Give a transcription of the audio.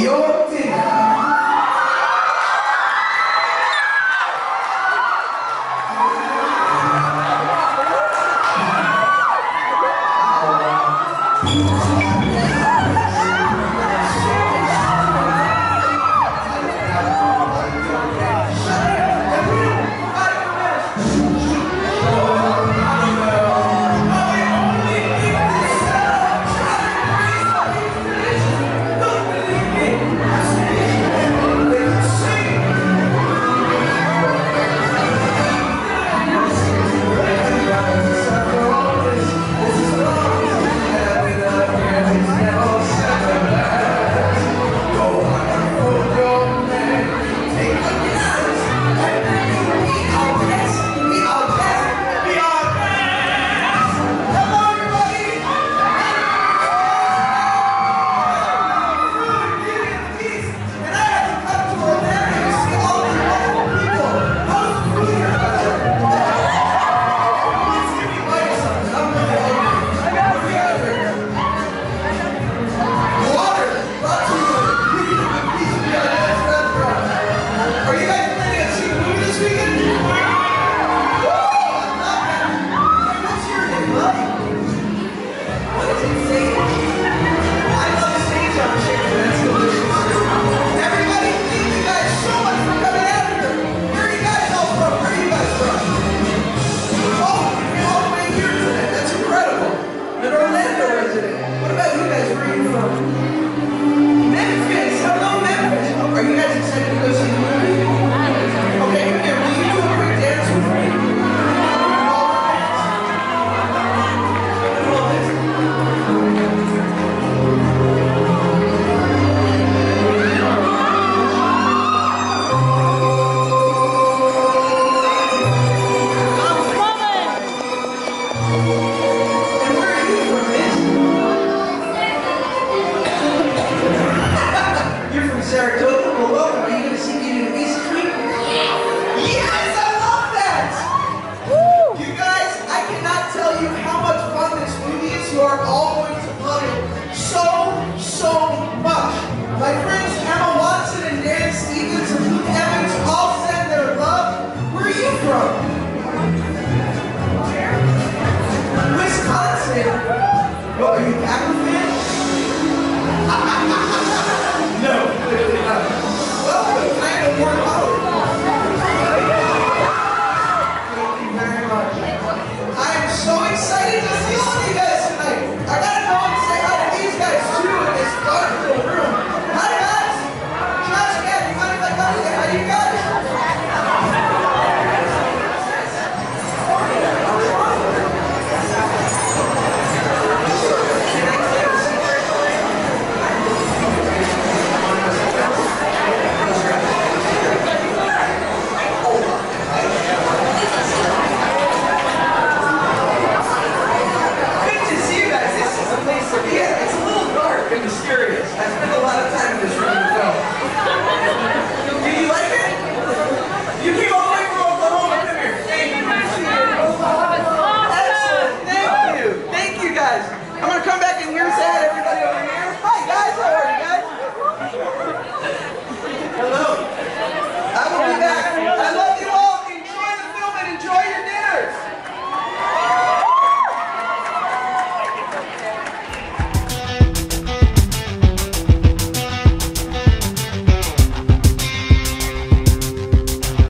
Yo